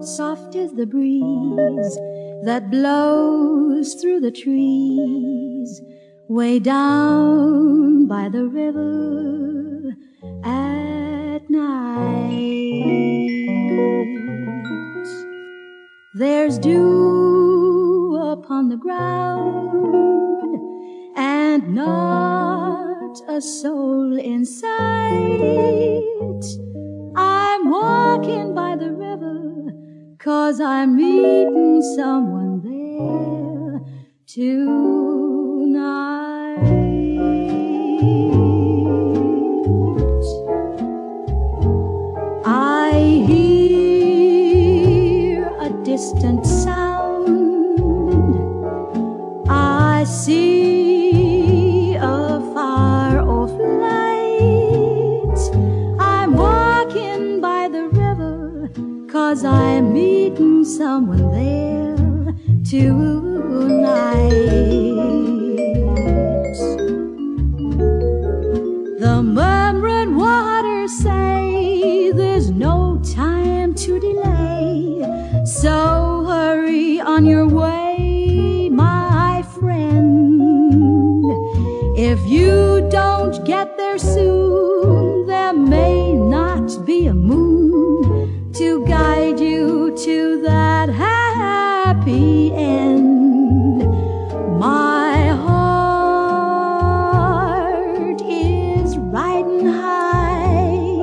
Soft is the breeze that blows through the trees way down by the river at night. There's dew upon the ground and a soul in sight. I'm walking by the river cause I'm meeting someone there tonight. I hear a distant sound. I see cause I'm meeting someone there tonight. The murmuring waters say there's no time to delay. So hurry on your way, my friend. If you don't get there soon, there may not be a moon happy end. My heart is riding high.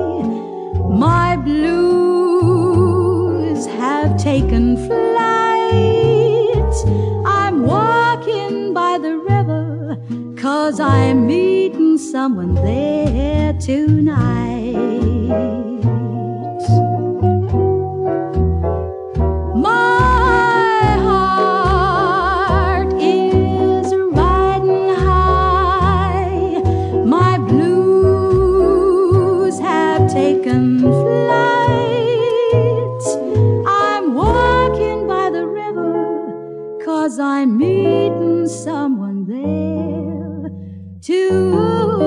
My blue taken flight. I'm walking by the river, cause I'm meeting someone there tonight. Cause I'm meeting someone there too.